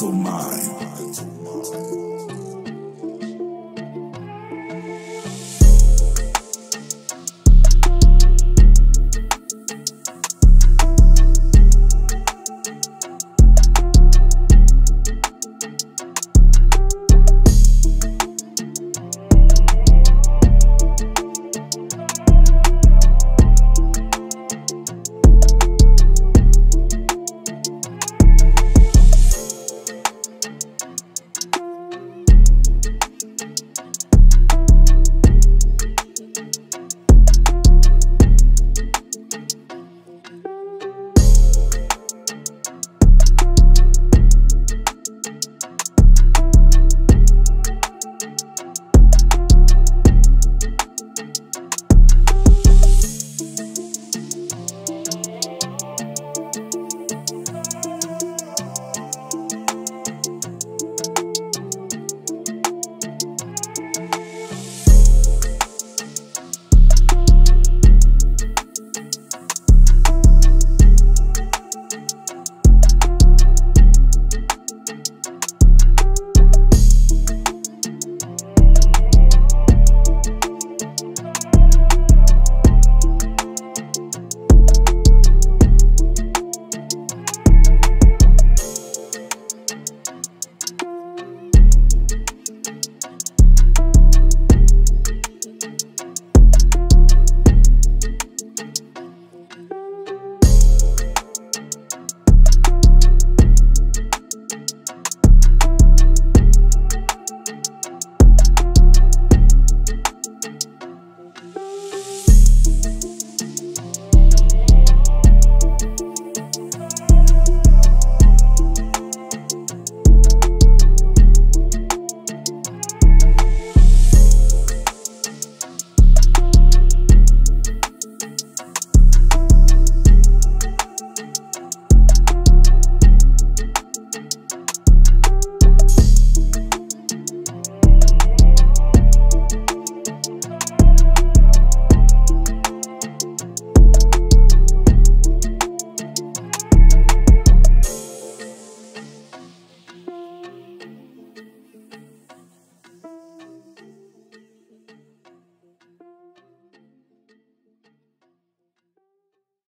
mental mind.